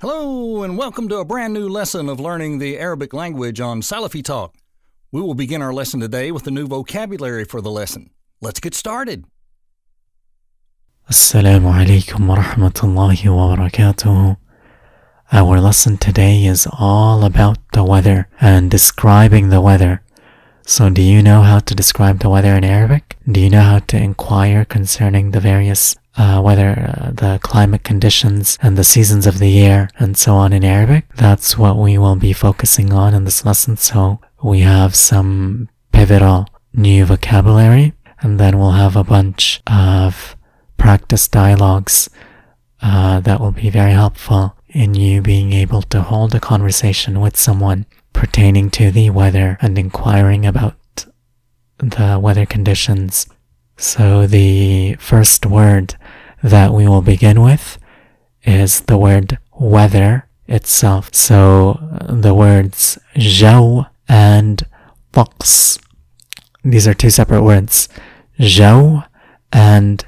Hello, and welcome to a brand new lesson of learning the Arabic language on Salafi Talk. We will begin our lesson today with a new vocabulary for the lesson. Let's get started. Assalamu alaikum wa rahmatullahi wa barakatuh. Our lesson today is all about the weather and describing the weather. So, do you know how to describe the weather in Arabic? Do you know how to inquire concerning the various uh, weather, uh, the climate conditions, and the seasons of the year, and so on in Arabic? That's what we will be focusing on in this lesson. So, we have some pivotal new vocabulary, and then we'll have a bunch of practice dialogues uh, that will be very helpful in you being able to hold a conversation with someone pertaining to the weather and inquiring about the weather conditions. So the first word that we will begin with is the word weather itself. So uh, the words jau and taqs. These are two separate words. jau and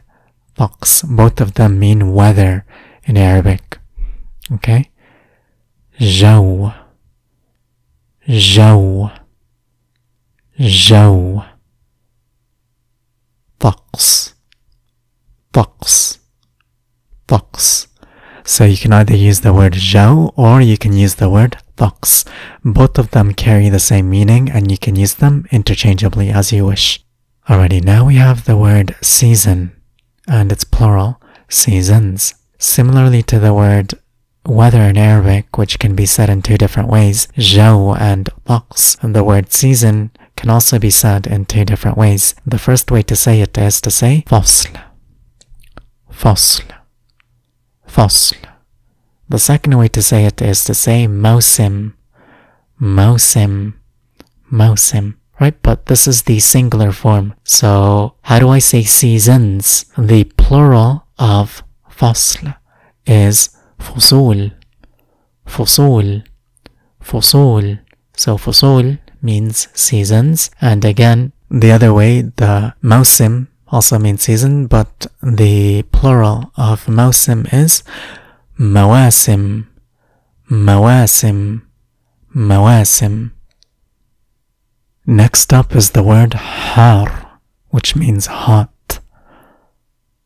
taqs. Both of them mean weather in Arabic. Okay? jau. jau. jau. taqs. taqs. طقس so you can either use the word "jau" or you can use the word طقس both of them carry the same meaning and you can use them interchangeably as you wish. Alrighty now we have the word season and it's plural seasons. Similarly to the word weather in Arabic, which can be said in two different ways, "jau" and طقس, the word season can also be said in two different ways. The first way to say it is to say فصل, فصل. فصل. The second way to say it is to say موسم موسم موسم. Right, but this is the singular form. So, how do I say seasons? The plural of فصل is فصول فصول فصول so فصول means seasons and again the other way the موسم also means season but the plural of موسم is مواسم مواسم مواسم Next up is the word حار which means hot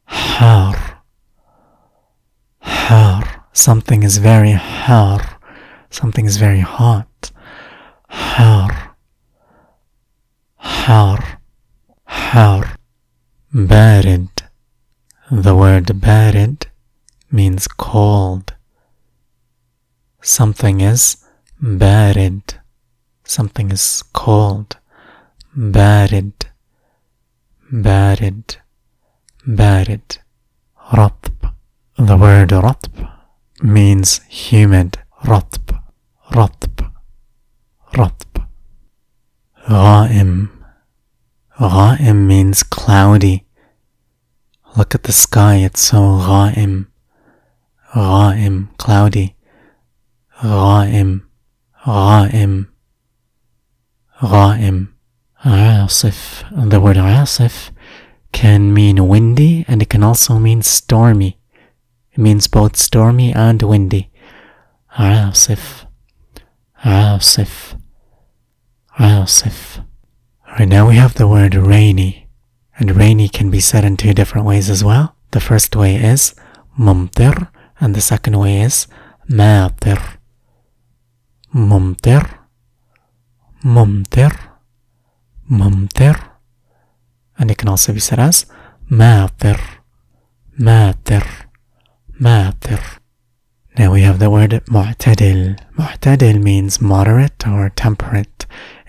حار حار something is very har, something is very hot. Har, har, har. Barid. The word barid means cold. Something is barid. Something is cold. Barid. Barid. Barid. Ratb. The word ratb means humid. Ratb. Ratb. Ratb. Ghaim. Ghaim means cloudy. Look at the sky, it's so Ghaim. Ghaim, cloudy. Ghaim, Ghaim, Ghaim. ra'asif. the word ra'asif can mean windy and it can also mean stormy. It means both stormy and windy. Ra'asif, ra'asif, ra'asif. Right now we have the word rainy. And rainy can be said in two different ways as well. The first way is mumtir, and the second way is matir. Mumtir, mumtir, mumtir. And it can also be said as matir, matir, matir. Now we have the word mu'tadil. Mu'tadil means moderate or temperate.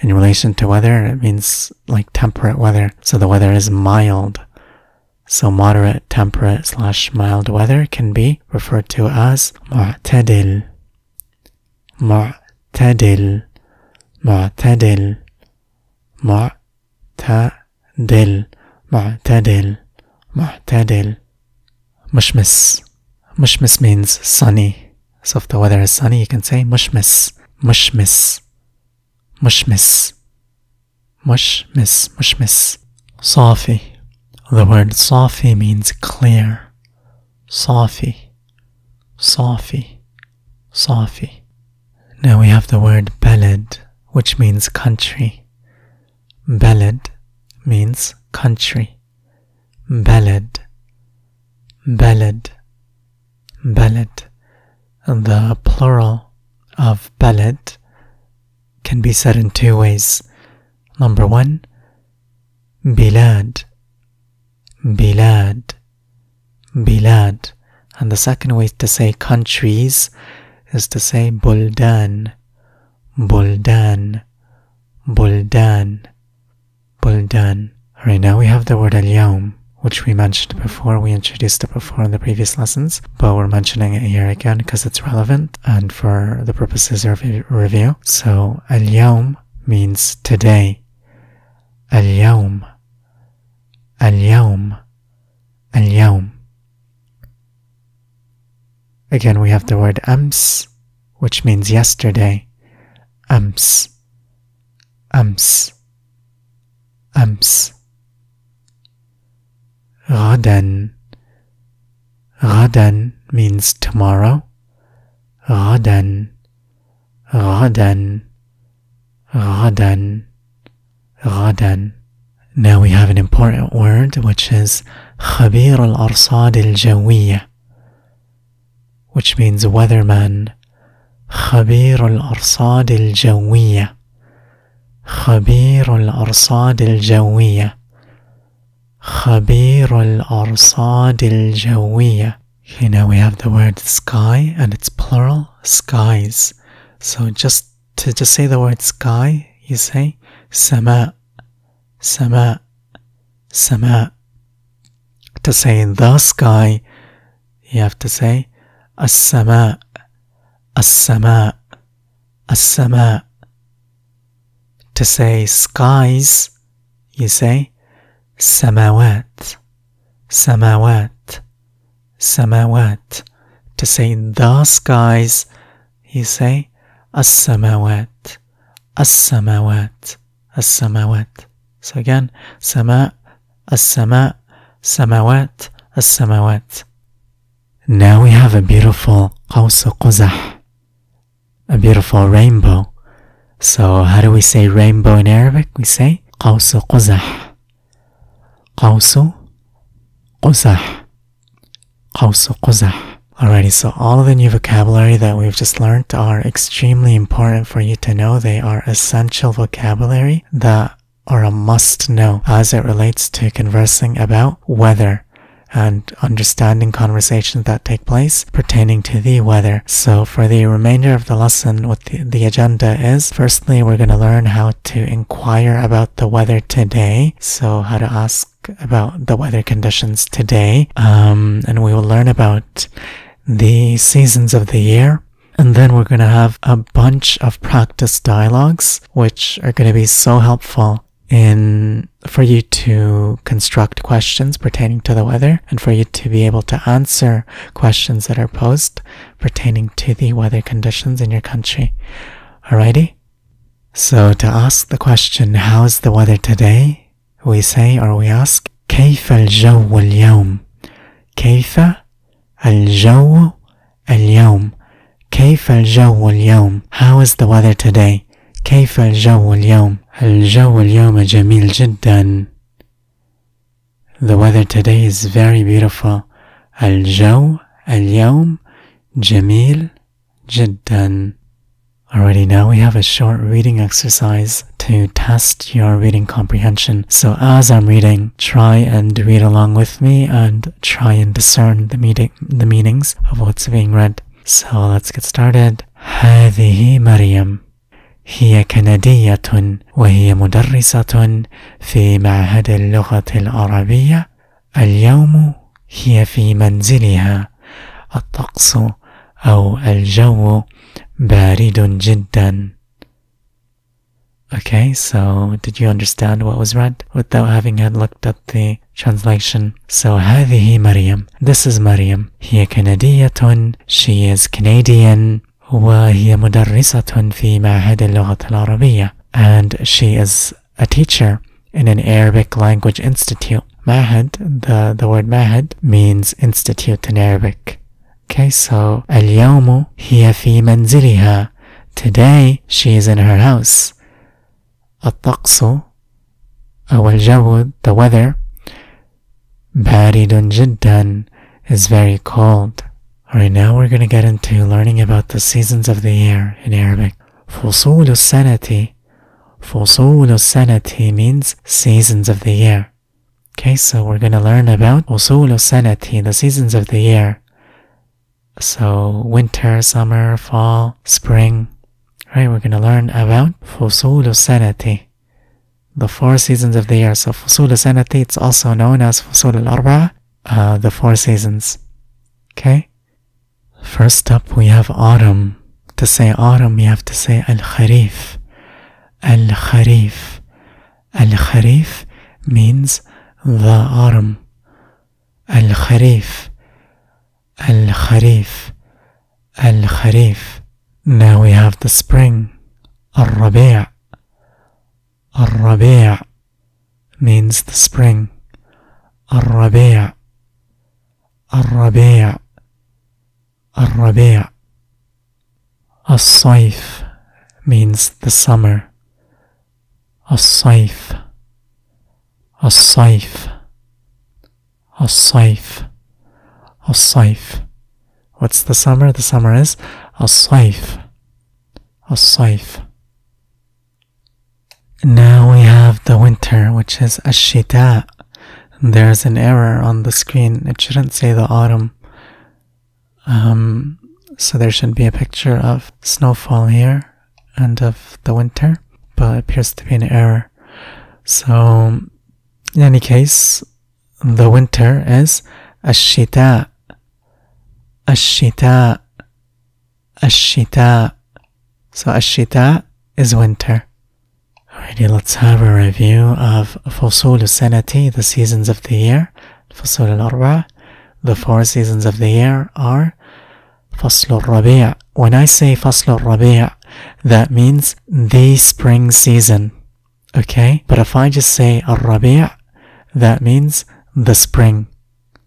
In relation to weather, it means like temperate weather. So the weather is mild. So moderate, temperate slash mild weather can be referred to as معتدل. معتدل. معتدل. معتدل. معتدل. معتدل. مشمس. Mushmis means sunny. So if the weather is sunny, you can say mushmis, mushmis, mushmis, mushmis, mushmis. Safi. The word safi means clear. Safi, safi, Safi. Now we have the word balad, which means country. Balad means country. Balad, balad, balad. The plural of balad can be said in two ways. Number one, bilad, bilad, bilad. And the second way to say countries is to say buldan, buldan, buldan, buldan. Alright, now we have the word al which we mentioned before. We introduced it before in the previous lessons, but we're mentioning it here again because it's relevant and for the purposes of review. So, al means today. Al-yawm. Al-yawm. Al-yawm. Again, we have the word ams, which means yesterday. Ams. Ams. Ams. غدا. غدا means tomorrow. غدا. غدا. غدا. غدا. Now we have an important word which is خبير الأرصاد الجوية which means weatherman خبير الأرصاد الجوية خبير الأرصاد الجوية خبير الأرصاد الجوية Okay, now we have the word sky and it's plural skies. So just to just say the word sky, you say سماء سماء سماء. To say the sky, you have to say السماء السماء السماء to say skies you say samawat, samawat, samawat. To say in the skies, He say as-samawat, as-samawat, as-samawat. So again, sama, as-sama, samawat, as-samawat. Now we have a beautiful qaws quzah, a beautiful rainbow. So how do we say rainbow in Arabic? We say qaws quzah. قوس قزح, قوس قزح. Alrighty, so all of the new vocabulary that we've just learned are extremely important for you to know. They are essential vocabulary that are a must know as it relates to conversing about weather and understanding conversations that take place pertaining to the weather. So for the remainder of the lesson, what the, the agenda is, firstly, we're going to learn how to inquire about the weather today. So how to ask about the weather conditions today. Um, and we will learn about the seasons of the year. And then we're going to have a bunch of practice dialogues, which are going to be so helpful in for you to construct questions pertaining to the weather and for you to be able to answer questions that are posed pertaining to the weather conditions in your country. Alrighty? So to ask the question, how's the weather today? We say or we ask, كيف الجو اليوم? كيف الجو اليوم? كيف الجو اليوم? How is the weather today? كيف الجو اليوم؟ الجو اليوم جميل جدا. The weather today is very beautiful. الجو اليوم جميل جدا. Already now we have a short reading exercise to test your reading comprehension. So as I'm reading, try and read along with me and try and discern the, meaning, the meanings of what's being read. So let's get started. هذه مريم هي كندية وهي مدرسة في معهد اللغة العربية اليوم هي في منزلها الطقس أو الجو بارد جدا Okay, so did you understand what was read without having had looked at the translation? So هذه مريم. This is Maryam. هي كندية. She is Canadian. وهي مدرسة في معهد اللغة العربية and she is a teacher in an Arabic language institute. Mahad, the, the word Mahad means institute in Arabic. Okay, so اليوم هي في منزلها. Today she is in her house. الطقس أو الجو the weather بارد جدا is very cold. Alright, now we're gonna get into learning about the seasons of the year in Arabic. فصول السنة فصول السنة means seasons of the year. Okay, so we're gonna learn about فصول السنة, the seasons of the year. So winter, summer, fall, spring. Right, we're gonna learn about فصول السنة, the four seasons of the year. So فصول السنة, it's also known as فصول الأربعة, uh, the four seasons. Okay. First up, we have autumn. To say autumn, you have to say al-kharif. Al-kharif. Al-kharif means the autumn. Al-kharif. Al-kharif. Al-kharif. Now we have the spring. Al-rabi' Al-rabi' means the spring. Al-rabi' Al-rabi' الربيع الصيف means the summer الصيف الصيف الصيف الصيف What's the summer? The summer is الصيف الصيف Now we have the winter which is الشتاء There's an error on the screen. It shouldn't say the autumn. Um, so there should be a picture of snowfall here and of the winter, but appears to be an error. So, in any case, the winter is ashita, ashita, ashita. So ashita is winter. Alrighty, let's have a review of Fosul Sanati, the seasons of the year, Fosul al-Arba, the four seasons of the year are Fasl al-Rabi' When I say Fasl al-Rabi' that means the spring season. Okay? But if I just say al-Rabi' that means the spring.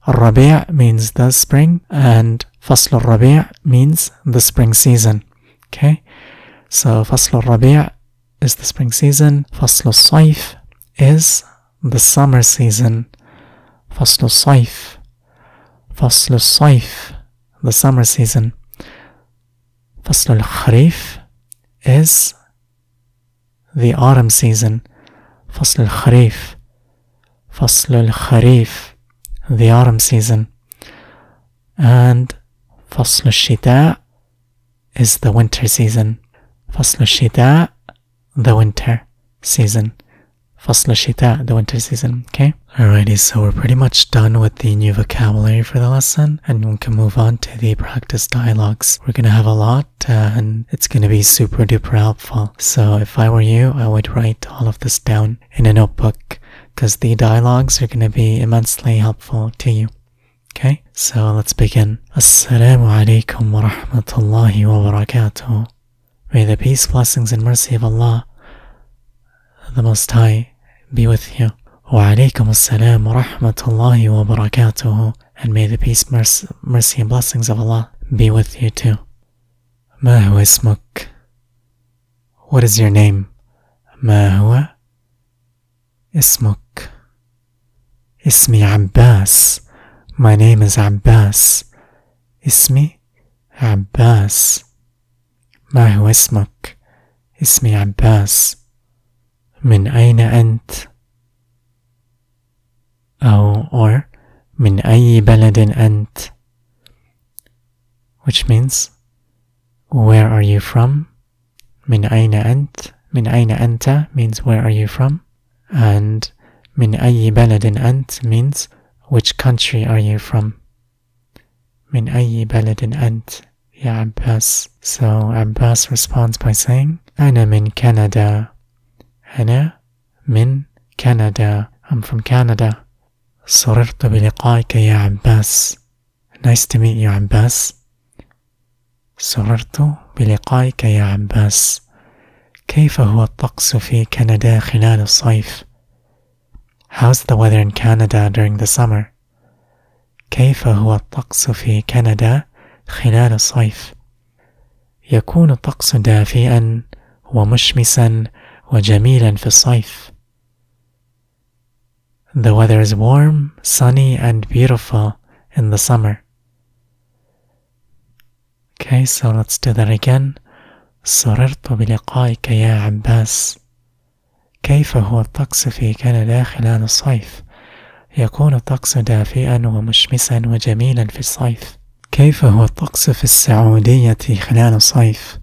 Al-Rabi' means the spring and Fasl al-Rabi' means the spring season. Okay? So Fasl al-Rabi' is the spring season. Fasl al-Saif is the summer season. Fasl al-Saif فصل الصيف the summer season. فصل الخريف is the autumn season. فصل الخريف فصل الخريف the autumn season. And فصل الشتاء is the winter season. فصل الشتاء the winter season. فصل الشتاء the winter season. Okay? Alrighty, so we're pretty much done with the new vocabulary for the lesson, and we can move on to the practice dialogues. We're gonna have a lot, uh, and it's gonna be super duper helpful. So if I were you, I would write all of this down in a notebook, because the dialogues are gonna be immensely helpful to you. Okay, so let's begin. Assalamu alaikum wa rahmatullahi wa barakatuh. May the peace, blessings, and mercy of Allah, the Most High, be with you. وعليكم السلام ورحمة الله وبركاته and may the peace, mercy, mercy and blessings of Allah be with you too. ما هو اسمك? What is your name? ما هو اسمك? اسمي عباس. My name is عباس. اسمي عباس. ما هو اسمك؟ اسمي عباس. من أين أنت؟ أو or من أي بلد أنت which means where are you from من أين أنت من أين أنت means where are you from and من أي بلد أنت means which country are you from من أي بلد أنت يا عباس so Abbas responds by saying أنا من كندا أنا من كندا. I'm from Canada. سررت بلقائك يا عباس. Nice to meet you عباس. سررت بلقائك يا عباس. كيف هو الطقس في كندا خلال الصيف؟ How's the weather in Canada during the summer? كيف هو الطقس في كندا خلال الصيف؟ يكون الطقس دافئا ومشمسا وجميلا في الصيف The weather is warm, sunny and beautiful in the summer. Okay, so let's do that again. سررت بلقائك يا عباس. كيف هو الطقس في كندا خلال الصيف؟ يكون الطقس دافئا ومشمسا وجميلا في الصيف. كيف هو الطقس في السعودية خلال الصيف؟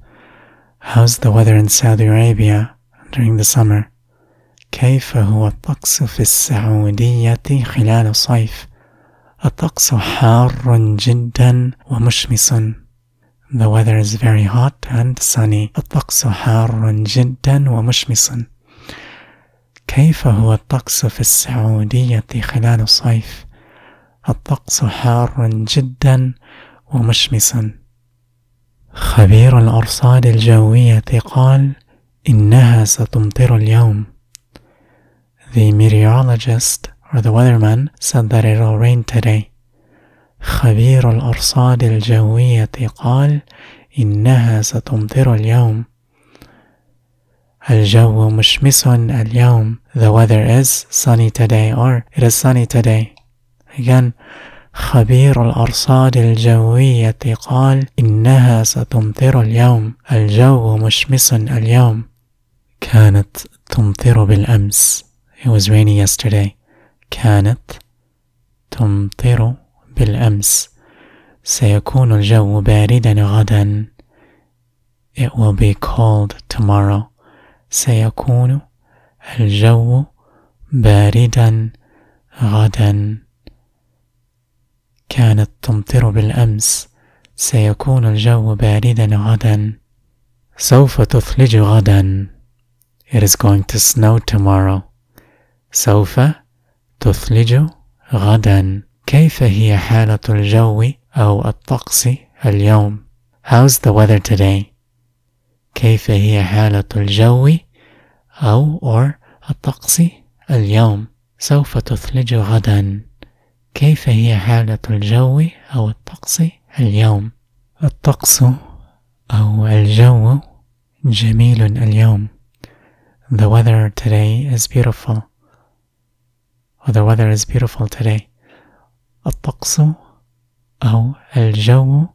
How's the weather in Saudi Arabia during the summer? كيف هو الطقس في السعودية خلال الصيف؟ الطقس حار جدا ومشمس. The weather is very hot and sunny. الطقس حار جدا ومشمس. كيف هو الطقس في السعودية خلال الصيف؟ الطقس حار جدا ومشمس. خبير الأرصاد الجوية قال إنها ستمطر اليوم. The meteorologist or the weatherman said that it will rain today. خبير الأرصاد الجوية قال إنها ستمطر اليوم. الجو مشمس اليوم. The weather is sunny today or it is sunny today. Again, خبير الأرصاد الجوية قال إنها ستمطر اليوم. الجو مشمس اليوم. كانت تمطر بالأمس. It was rainy yesterday. كانت تمطر بالأمس. سيكون الجو باردا غدا. It will be cold tomorrow. سيكون الجو باردا غدا. كانت تمطر بالأمس. سيكون الجو باردا غدا. سوف تثلج غدا. It is going to snow tomorrow. سوف تثلج غدا. كيف هي حالة الجو أو الطقس اليوم؟ How's the weather today? كيف هي حالة الجو أو or الطقس اليوم؟ سوف تثلج غدا. كيف هي حالة الجو أو الطقس اليوم؟ الطقس أو الجو جميل اليوم. The weather today is beautiful. Or the weather is beautiful today. الطقس أو الجو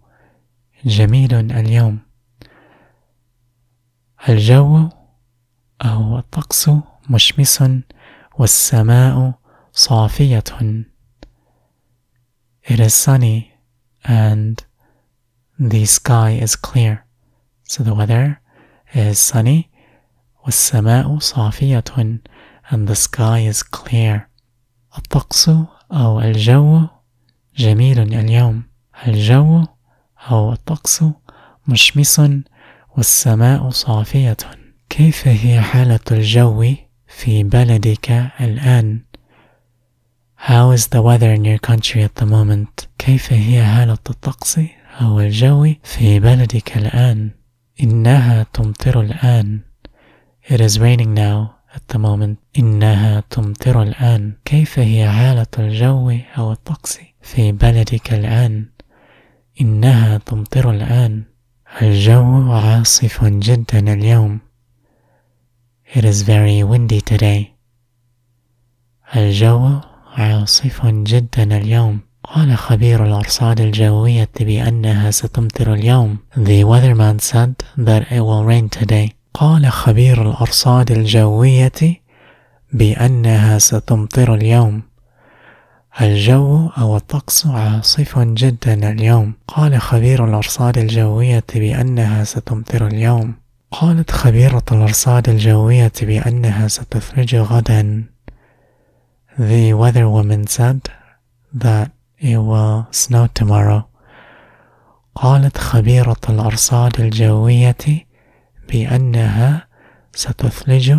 جميل اليوم. الجو أو الطقس مشمس والسماء صافية. It is sunny and the sky is clear. So the weather is sunny والسماء صافية and the sky is clear. الطقس أو الجو جميل اليوم. الجو أو الطقس مشمس والسماء صافية. كيف هي حالة الجو في بلدك الآن؟ How is the weather in your country at the moment? كيف هي حالة الطقس أو الجو في بلدك الآن؟ إنها تمطر الآن. It is raining now at the moment. إنها تمطر الآن. كيف هي حالة الجو أو الطقس في بلدك الآن؟ إنها تمطر الآن. الجو عاصف جدا اليوم. It is very windy today. الجو عاصف جدا اليوم. قال خبير الأرصاد الجوية بأنها ستمطر اليوم. The weatherman said that it will rain today. قال خبير الأرصاد الجوية بأنها ستمطر اليوم. الجو أو الطقس عاصف جدا اليوم. قال خبير الأرصاد الجوية بأنها ستمطر اليوم. قالت خبيرة الأرصاد الجوية بأنها ستثلج غدا. The weather woman said that it will snow tomorrow. قالت خبيرة الأرصاد الجوية بأنها ستثلج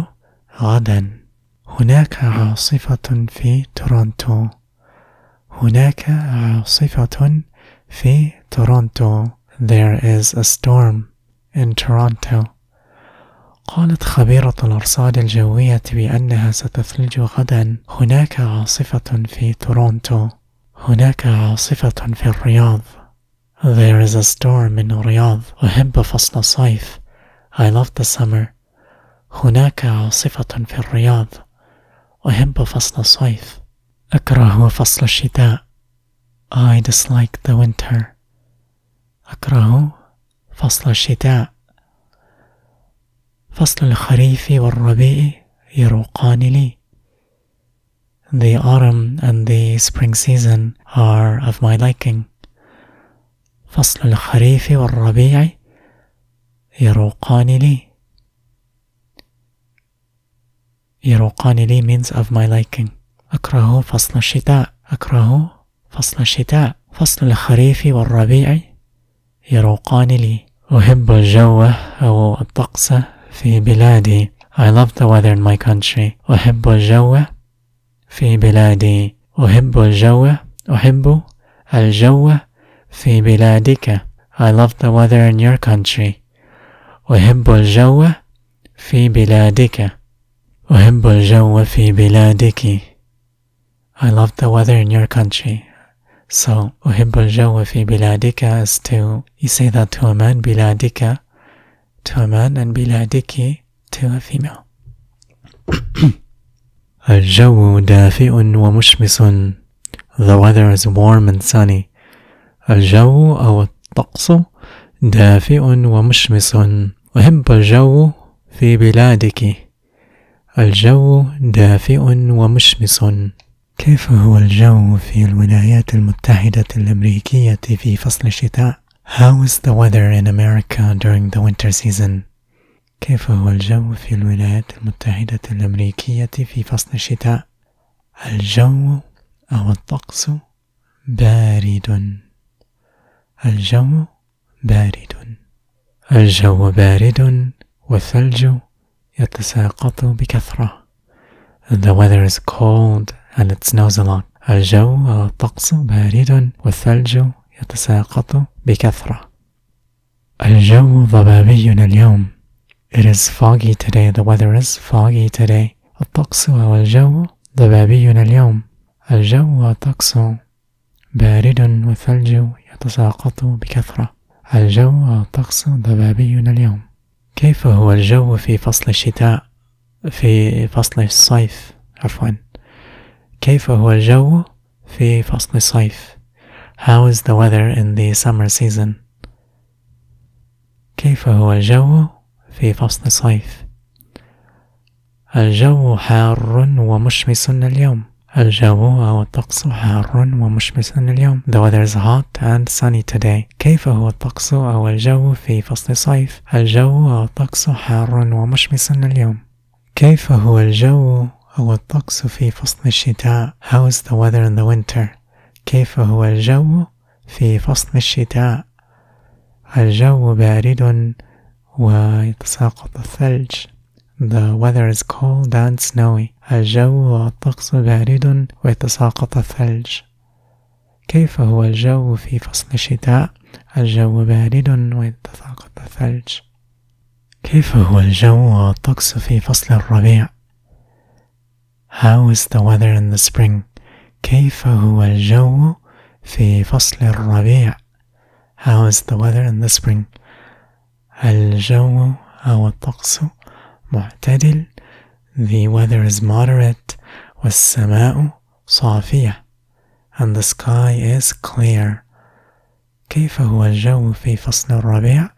غدا. هناك عاصفة في تورونتو. هناك عاصفة في تورونتو. There is a storm in Toronto. قالت خبيرة الأرصاد الجوية بأنها ستثلج غدا. هناك عاصفة في تورونتو. هناك عاصفة في الرياض. There is a storm in رياض أحب فصل الصيف I love the summer. هناك عاصفة في الرياض. أحب فصل الصيف. أكره فصل الشتاء. I dislike the winter. أكره فصل الشتاء. فصل الخريف والربيع يروقان لي. The autumn and the spring season are of my liking. فصل الخريف والربيع يروقان لي. يروقان لي means of my liking. أكره فصل الشتاء. أكره فصل الشتاء. فصل الخريف والربيع يروقان لي. أحب الجو أو الطقس في بلادي. I love the weather in my country. أحب الجو في بلادي أحب الجو أحب الجو في بلادك I love the weather in your country أحب الجو في بلادك أحب الجو في بلادك I love the weather in your country So أحب الجو في بلادك is to you say that to a man بلادك to a man and بلادك to a female الجو دافئ ومشمس The weather is warm and sunny الجو أو الطقس دافئ ومشمس أحب الجو في بلادك الجو دافئ ومشمس كيف هو الجو في الولايات المتحدة الأمريكية في فصل الشتاء؟ How is the weather in America during the winter season? كيف هو الجو في الولايات المتحدة الأمريكية في فصل الشتاء؟ الجو أو الطقس بارد الجو بارد الجو بارد والثلج يتساقط بكثرة The weather is cold and it snows a lot الجو الطقس بارد والثلج يتساقط بكثرة الجو ضبابي اليوم It is foggy today. The weather is foggy today. الطقس أو الجو ضبابي اليوم. الجو والطقس بارد والثلج يتساقط بكثرة. الجو والطقس ضبابي اليوم. كيف هو الجو في فصل الشتاء؟ في فصل الصيف عفوا. كيف هو الجو في فصل الصيف؟ How is the weather in the summer season? كيف هو الجو في فصل الصيف الجو حار ومشمس اليوم الجو أو الطقس حار ومشمس اليوم. The weather is hot and sunny today. كيف هو الطقس أو الجو في فصل الصيف؟ الجو أو الطقس حار ومشمس اليوم. كيف هو الجو أو الطقس في فصل الشتاء؟ How is the weather in the winter? كيف هو الجو في فصل الشتاء؟ الجو بارد ويتساقط الثلج. The weather is cold and snowy. الجو والطقس بارد ويتساقط الثلج. كيف هو الجو في فصل الشتاء؟ الجو بارد ويتساقط الثلج. كيف هو الجو والطقس في فصل الربيع؟ How is the weather in the spring? كيف هو الجو في فصل الربيع؟ How is the weather in the spring? الجو أو الطقس معتدل The weather is moderate والسماء صافية and the sky is clear كيف هو الجو في فصل الربيع؟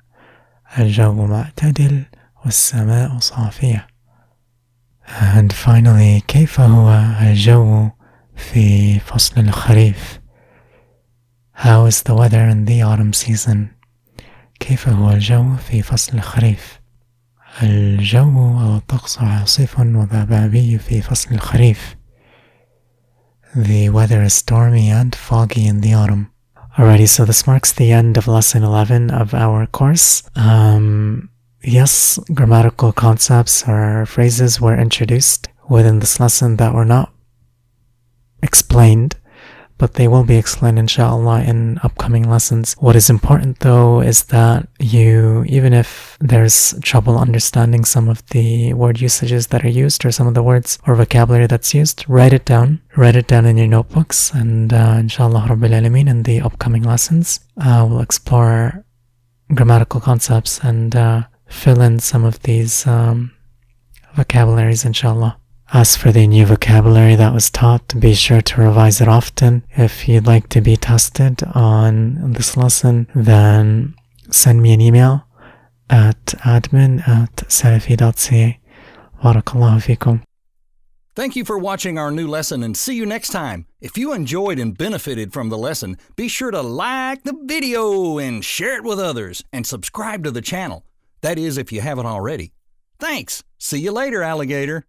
الجو معتدل والسماء صافية And finally كيف هو الجو في فصل الخريف؟ How is the weather in the autumn season? كيف هو الجو في فصل الخريف؟ الجو أو الطقس عاصف وضبابي في فصل الخريف. The weather is stormy and foggy in the autumn. Alrighty, so this marks the end of lesson 11 of our course. Um, yes, grammatical concepts or phrases were introduced within this lesson that were not explained but they will be explained inshallah in upcoming lessons. What is important though is that you, even if there's trouble understanding some of the word usages that are used or some of the words or vocabulary that's used, write it down. Write it down in your notebooks and uh, inshallah Rabbil Alameen in the upcoming lessons, uh, we'll explore grammatical concepts and uh, fill in some of these um, vocabularies inshallah. As for the new vocabulary that was taught, be sure to revise it often. If you'd like to be tested on this lesson, then send me an email at admin at salafi.ca. Fikum. Thank you for watching our new lesson and see you next time. If you enjoyed and benefited from the lesson, be sure to like the video and share it with others and subscribe to the channel. That is, if you haven't already. Thanks. See you later, alligator.